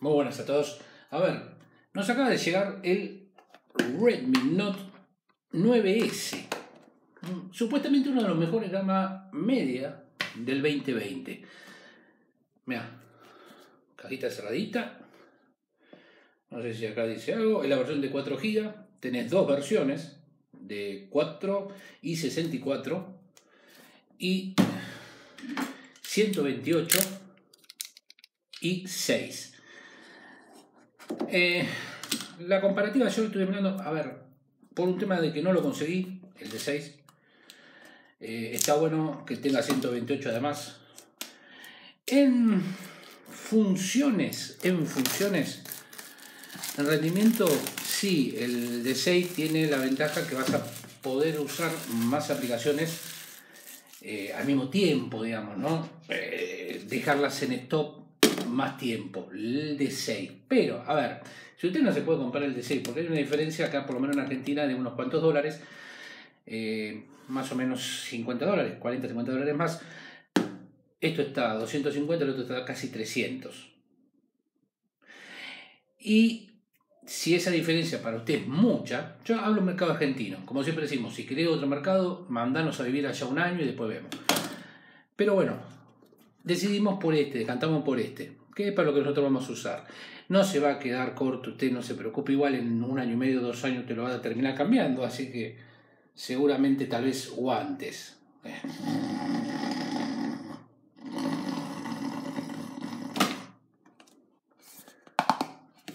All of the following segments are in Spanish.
Muy buenas a todos. A ver, nos acaba de llegar el Redmi Note 9S. Mm, Supuestamente uno de los mejores gama media del 2020. Mira, cajita cerradita. No sé si acá dice algo. Es la versión de 4 GB. Tenés dos versiones de 4 y 64 y 128 y 6. Eh, la comparativa yo estuve mirando, a ver, por un tema de que no lo conseguí, el de 6. eh, está bueno que tenga 128 además. En funciones, en funciones, en rendimiento, sí, el de 6 tiene la ventaja que vas a poder usar más aplicaciones eh, al mismo tiempo, digamos, ¿no? Dejarlas en stop más tiempo, el de 6. Pero, a ver, si usted no se puede comprar el de 6, porque hay una diferencia acá, por lo menos en Argentina, de unos cuantos dólares, eh, más o menos 50 dólares, 40, 50 dólares más. Esto está a 250, el otro está a casi 300. Y si esa diferencia para usted es mucha, yo hablo mercado argentino. Como siempre decimos, si querés otro mercado, mandanos a vivir allá un año y después vemos. Pero bueno, decidimos por este, decantamos por este, que es para lo que nosotros vamos a usar. No se va a quedar corto, usted no se preocupe, igual en un año y medio, dos años te lo va a terminar cambiando, así que seguramente tal vez o antes.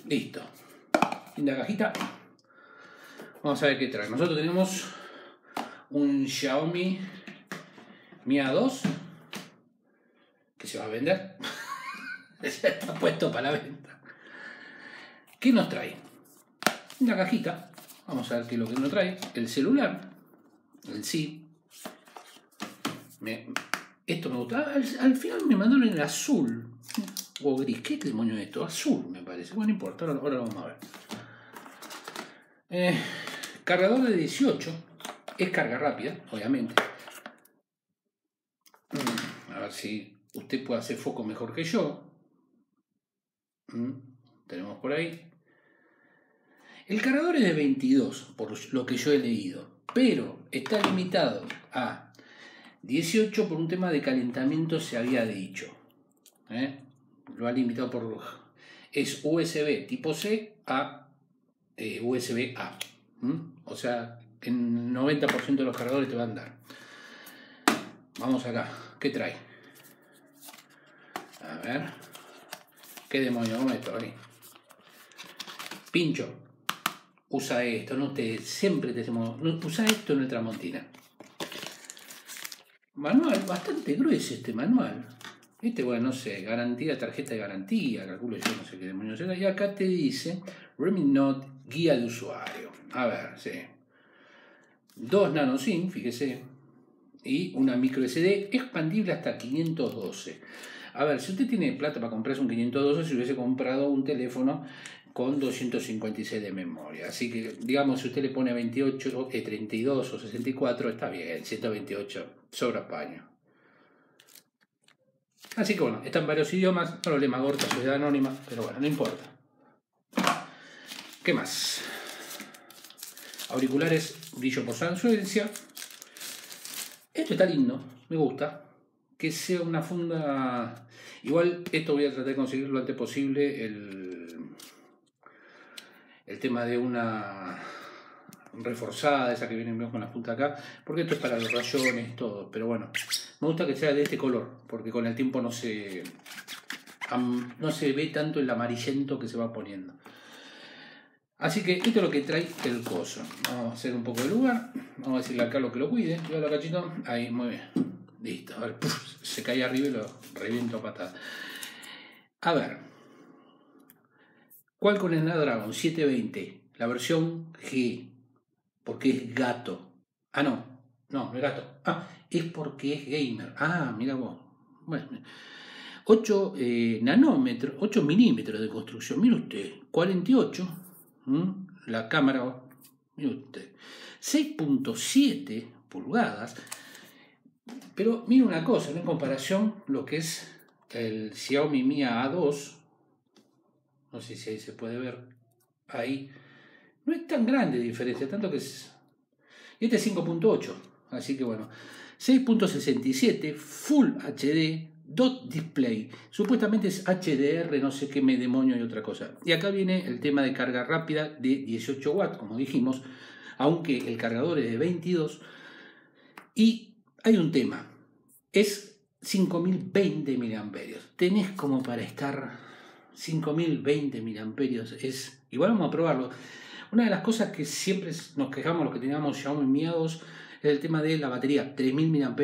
Listo. Linda cajita. Vamos a ver qué trae. Nosotros tenemos un Xiaomi Mi A2 que se va a vender. Ya está puesto para la venta. ¿Qué nos trae? Una cajita. Vamos a ver qué es lo que nos trae. El celular. El sí. Me- esto me gusta. Al, al final me mandaron en azul. O gris. ¿Qué demonio es esto? Azul me parece. Bueno, no importa. Ahora, ahora lo vamos a ver. Eh, cargador de 18. Es carga rápida, obviamente. Mm, A ver si usted puede hacer foco mejor que yo. Mm, Tenemos por ahí. El cargador es de 22, por lo que yo he leído, pero está limitado a 18 por un tema de calentamiento, se había dicho. ¿eh? Lo ha limitado por... Es USB tipo C a eh, USB A. O sea, en 90% de los cargadores te van a dar. Vamos acá. ¿Qué trae? A ver. ¿Qué demonio? Vamos a esto, ahí. Pincho. Usa esto, no te. Siempre te decimos. usa esto en el Tramontina. Manual, bastante grueso este manual. Este, bueno, no sé, garantía, tarjeta de garantía, calculo yo, no sé qué demonios era. Y acá te dice Redmi Note, guía de usuario. A ver, sí. Dos nano SIM, fíjese. Y una micro SD expandible hasta 512. A ver, si usted tiene plata para comprarse un 512, si hubiese comprado un teléfono con 256 de memoria. Así que, digamos, si usted le pone 28, eh, 32 o 64, está bien, 128, sobra paño. Así que bueno, está en varios idiomas, problema gorda, sociedad anónima, pero bueno, no importa. ¿Qué más? Auriculares, brillo por transferencia. Está lindo, me gusta. Que sea una funda. Igual, esto voy a tratar de conseguir lo antes posible. El, el tema de una reforzada, esa que viene con la punta acá, porque esto es para los rayones, todo. Pero bueno, me gusta que sea de este color, porque con el tiempo no se, no se ve tanto el amarillento que se va poniendo. Así que esto es lo que trae el coso. Vamos a hacer un poco de lugar. Vamos a decirle acá lo que lo cuide. Yo cachito. Ahí, muy bien. Listo. A ver, se cae arriba y lo reviento a patada. A ver. ¿Cuál con el Snapdragon 720? La versión G. Porque es gato. Ah, no. No, no es gato. Ah, es porque es gamer. Ah, mira vos. Bueno. 8 eh, nanómetros, 8 milímetros de construcción. Mire usted, 48. La cámara, mire usted. 6.7 pulgadas. Pero mire una cosa, en comparación lo que es el Xiaomi Mi A2, no sé si ahí se puede ver, ahí, no es tan grande diferencia, tanto que es... Y este es 5.8, así que bueno, 6.67, Full HD, Dot Display. Supuestamente es HDR, no sé qué me demonio y otra cosa. Y acá viene el tema de carga rápida de 18 watts, como dijimos, aunque el cargador es de 22. Y hay un tema, es 5020 mAh. Tenés como para estar 5020 mAh. Es, igual vamos a probarlo. Una de las cosas que siempre nos quejamos los que teníamos Xiaomi Mi es el tema de la batería. 3000 mAh,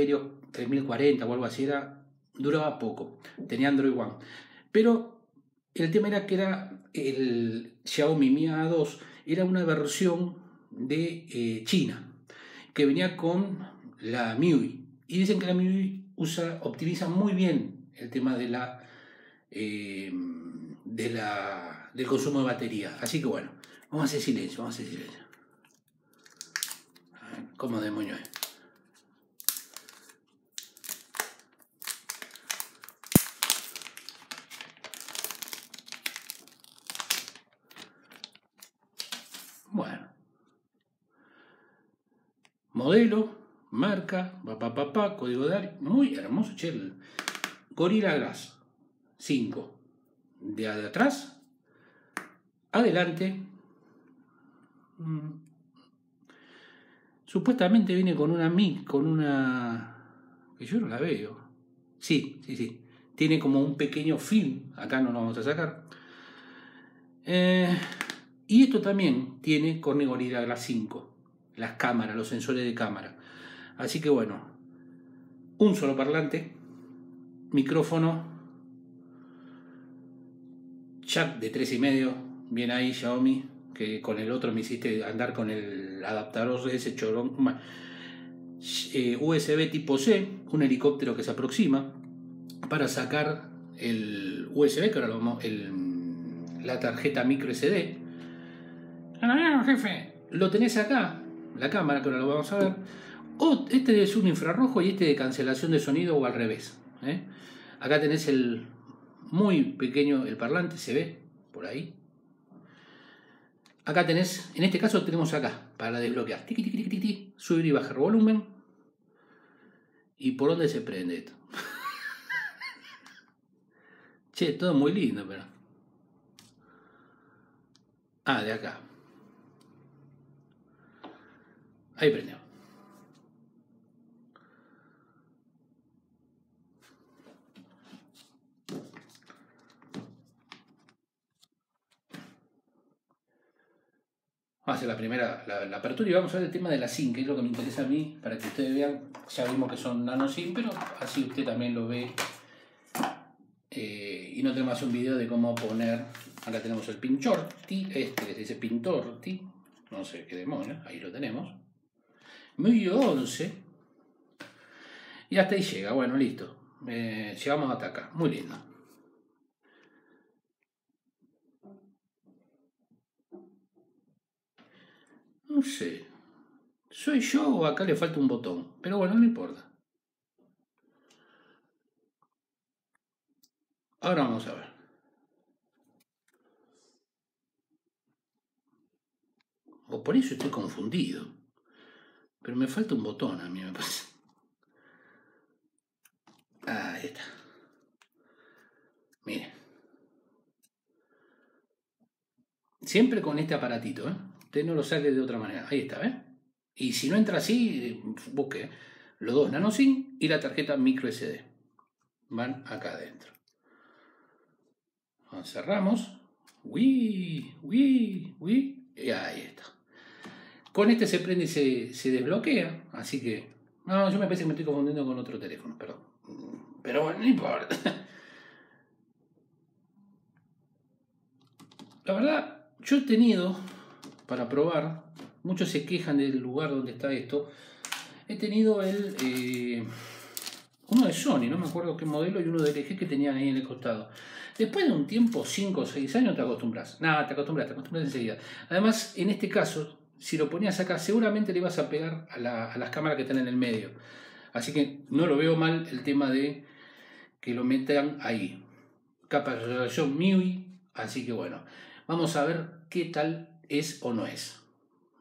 3040 o algo así era duraba poco, tenía Android One. Pero el tema era que era el Xiaomi Mi A2, era una versión de eh, China, que venía con la MIUI. Y dicen que la MIUI usa, optimiza muy bien el tema de la, eh, de la, del consumo de batería. Así que bueno, vamos a hacer silencio, vamos a hacer silencio. ¿Cómo demonios es? Bueno. Modelo, marca, papá, papá, código de área. Muy hermoso, che. Gorilla Glass 5. De atrás, adelante. Mm. Supuestamente viene con una Mi, con una. que yo no la veo. Sí, sí, sí. Tiene como un pequeño film. Acá no lo vamos a sacar. Eh, y esto también tiene Corning Gorilla Glass 5, las cámaras, los sensores de cámara. Así que bueno, un solo parlante, micrófono, chat de 3,5, bien ahí Xiaomi, que con el otro me hiciste andar con el adaptador de ese chorón. USB eh, tipo C, un helicóptero que se aproxima para sacar el USB, que ahora lo vamos, la tarjeta micro SD jefe. Lo tenés acá, la cámara, que ahora lo vamos a ver. O este es un infrarrojo y este de cancelación de sonido o al revés. ¿eh? Acá tenés el muy pequeño, el parlante, se ve por ahí. Acá tenés, en este caso tenemos acá, para desbloquear. subir y bajar volumen. ¿Y por dónde se prende esto? che, todo muy lindo, pero... Ah, de acá. Ahí prendió. Vamos a hacer la primera, la, apertura y vamos a ver el tema de la SIM, que es lo que me interesa a mí, para que ustedes vean, ya vimos que son nano SIM, pero así usted también lo ve. Eh, y no tenemos un video de cómo poner, acá tenemos el pinchor, este que se dice pintor, no sé qué demonios, ahí lo tenemos muy 11. Y hasta ahí llega, bueno, listo. Eh, llegamos hasta acá, muy lindo. No sé. ¿Soy yo o acá le falta un botón? Pero bueno, no importa. Ahora vamos a ver. O por eso estoy confundido. Pero me falta un botón a mí, me parece. ahí está. Mire. Siempre con este aparatito, ¿eh? Usted no lo sale de otra manera. Ahí está, ¿eh? Y si no entra así, busque los dos NanoSync y la tarjeta micro SD. Van acá adentro. Cerramos. Uy, uy, uy. Y ahí está. Con este se prende y se, desbloquea, así que... No, yo me parece que me estoy confundiendo con otro teléfono, pero... Pero bueno, no importa. La verdad, yo he tenido, para probar, muchos se quejan del lugar donde está esto, he tenido el... Eh, uno de Sony, no me acuerdo qué modelo, y uno de LG que tenían ahí en el costado. Después de un tiempo, 5 o 6 años, te acostumbras. Nada, te acostumbras, te acostumbras enseguida. Además, en este caso, si lo ponías acá, seguramente le ibas a pegar a, las cámaras que están en el medio. Así que no lo veo mal el tema de que lo metan ahí. Capa de resolución MIUI, Así que bueno, vamos a ver qué tal es o no es.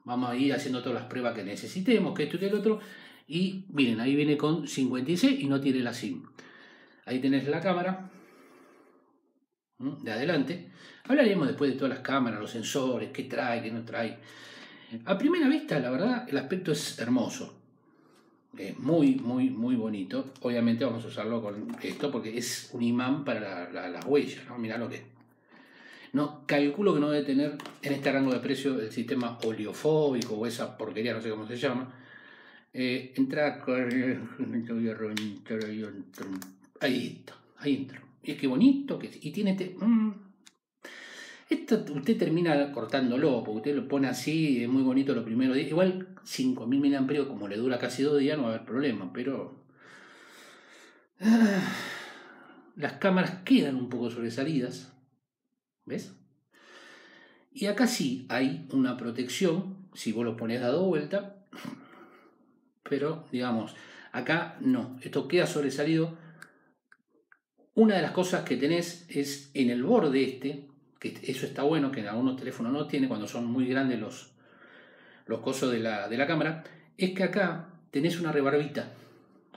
Vamos a ir haciendo todas las pruebas que necesitemos, que esto y que el otro. Y miren, ahí viene con 56 y no tiene la SIM. Ahí tenés la cámara de adelante. Hablaremos después de todas las cámaras, los sensores, qué trae, qué no trae. A primera vista, la verdad, el aspecto es hermoso. Es muy, muy, muy bonito. Obviamente vamos a usarlo con esto porque es un imán para las huellas, ¿no? Mirá lo que es. No, calculo que no debe tener en este rango de precio el sistema oleofóbico o esa porquería, no sé cómo se llama. Eh, entra Ahí está, ahí entra. Y es que bonito, que, y tiene... Este, esto usted termina cortándolo, porque usted lo pone así, es muy bonito lo primero. Igual 5.000 mAh, como le dura casi dos días, no va a haber problema, pero... Las cámaras quedan un poco sobresalidas. ¿Ves? Y acá sí hay una protección, si vos lo pones dado vuelta, pero digamos, acá no, esto queda sobresalido. Una de las cosas que tenés es en el borde este, que eso está bueno, que en algunos teléfonos no tiene cuando son muy grandes los, los cosos de la, de la cámara, es que acá tenés una rebarbita.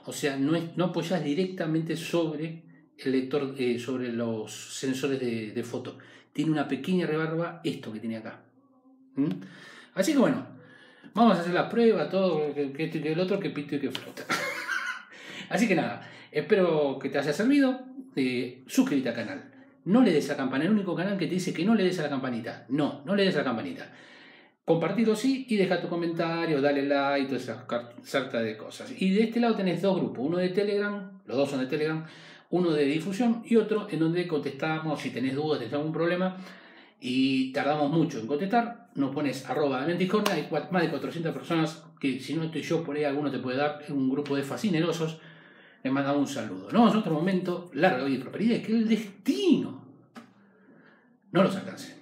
O sea, no, es, no apoyás directamente sobre el lector, eh, sobre los sensores de, foto. Tiene una pequeña rebarba, esto que tiene acá. ¿Mm? Así que bueno, vamos a hacer la prueba, todo, que, que, que el otro, que pito y que flota. Así que nada, espero que te haya servido. Eh, suscríbete al canal no le des a la campana, el único canal que te dice que no le des a la campanita. No, no le des a la campanita. Compartirlo sí y deja tu comentario, dale like, toda esa sarta de cosas. Y de este lado tenés dos grupos, uno de Telegram, los dos son de Telegram, uno de difusión y otro en donde contestamos si tenés dudas, tenés algún problema y tardamos mucho en contestar, nos pones arroba hay más de 400 personas que si no estoy yo por ahí alguno te puede dar, un grupo de fascinerosos le mandamos un saludo. No, es otro momento largo y prosperidad, que el destino no los alcance.